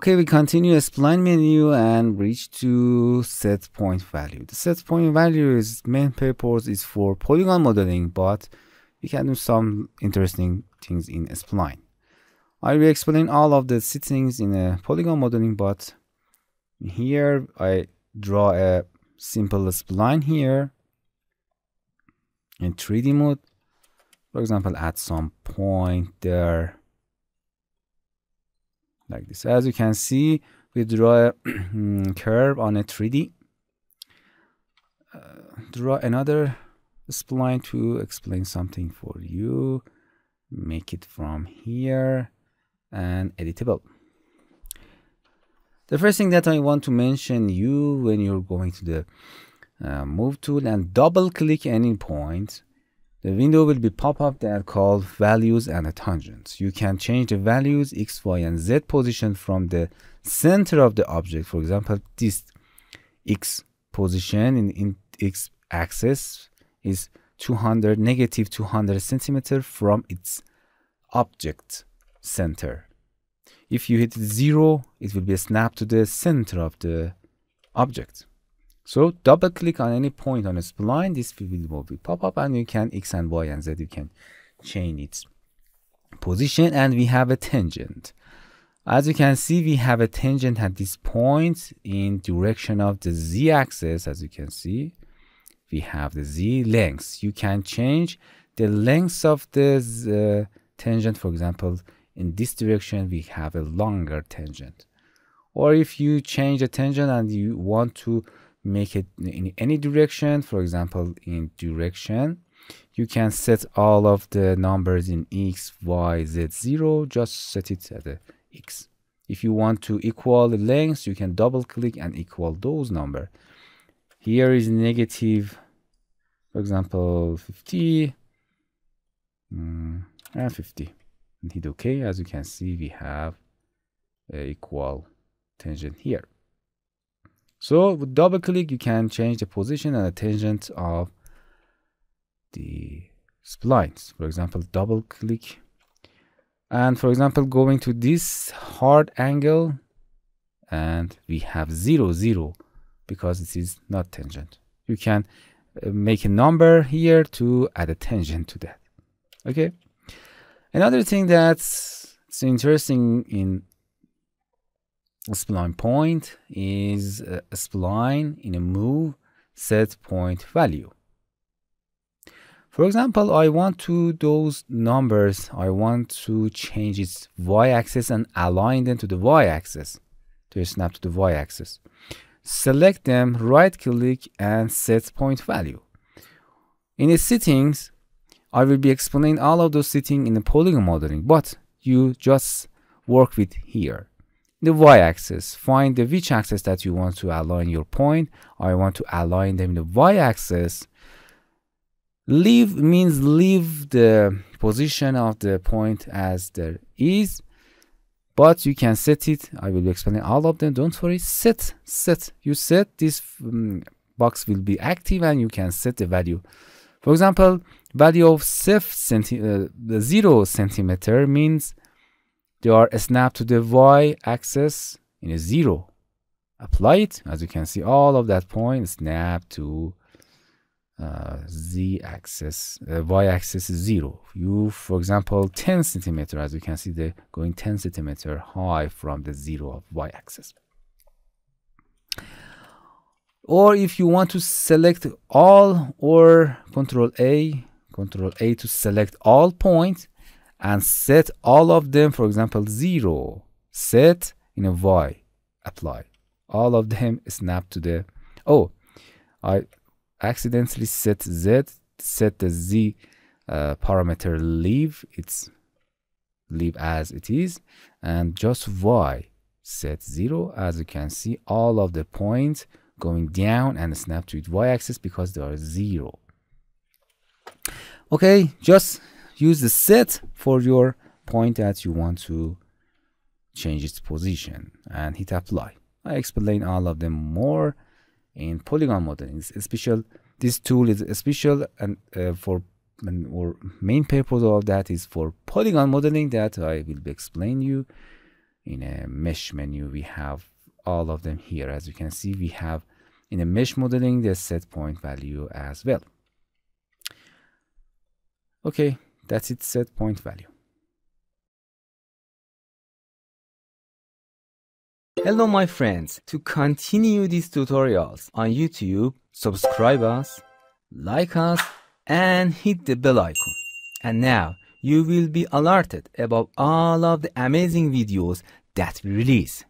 Okay, we continue spline menu and reach to set point value. The set point value is main purpose is for polygon modeling, but we can do some interesting things in spline. I will explain all of the settings in a polygon modeling, but here I draw a simple spline here in 3D mode. For example, at some point there like this. As you can see, we draw a curve on a 3D. Uh, draw another spline to explain something for you. Make it from here and editable. The first thing that I want to mention you when you're going to the uh, move tool and double click any point the window will be pop up that called values and tangents. You can change the values x, y, and z position from the center of the object. For example, this x position in, in x axis is 200 negative 200 centimeter from its object center. If you hit zero, it will be a snap to the center of the object. So double click on any point on a spline, this will be pop up and you can X and Y and Z, you can change its position and we have a tangent. As you can see, we have a tangent at this point in direction of the Z axis, as you can see. We have the Z length. You can change the length of the uh, tangent. For example, in this direction, we have a longer tangent. Or if you change the tangent and you want to make it in any direction for example in direction you can set all of the numbers in x y z 0 just set it at the x. If you want to equal the lengths you can double click and equal those number. Here is negative for example 50 mm, and 50 and hit ok as you can see we have equal tangent here so with double click, you can change the position and the tangent of the splines. For example, double click. And for example, going to this hard angle and we have zero, zero because it is not tangent. You can uh, make a number here to add a tangent to that. Okay. Another thing that's interesting in spline point is a spline in a move set point value. For example, I want to those numbers, I want to change its y-axis and align them to the y-axis, to snap to the y-axis. Select them, right click and set point value. In the settings, I will be explaining all of those settings in the polygon modeling, but you just work with here the y-axis. Find the which axis that you want to align your point. I want to align them in the y-axis. Leave means leave the position of the point as there is. But you can set it. I will be explaining all of them. Don't worry. Set, set. You set this um, box will be active and you can set the value. For example, value of uh, 0 centimeter means they are snapped to the y-axis in a zero. Apply it, as you can see, all of that point snap to uh, z-axis, uh, y-axis is zero. You, for example, 10 centimeter, as you can see, they're going 10 centimeter high from the zero of y-axis. Or if you want to select all or control A, control A to select all points, and set all of them, for example, 0, set in a y, apply. All of them snap to the, oh, I accidentally set z, set the z uh, parameter leave, it's leave as it is, and just y, set 0, as you can see, all of the points going down and snap to its y-axis because they are 0. Okay, just use the set for your point that you want to change its position and hit apply. I explain all of them more in polygon modeling. Special. This tool is special and uh, for and, or main purpose of that is for polygon modeling that I will be explaining you in a mesh menu we have all of them here as you can see we have in a mesh modeling the set point value as well okay that's its set point value Hello my friends, to continue these tutorials on YouTube, subscribe us, like us and hit the bell icon. And now you will be alerted about all of the amazing videos that we release.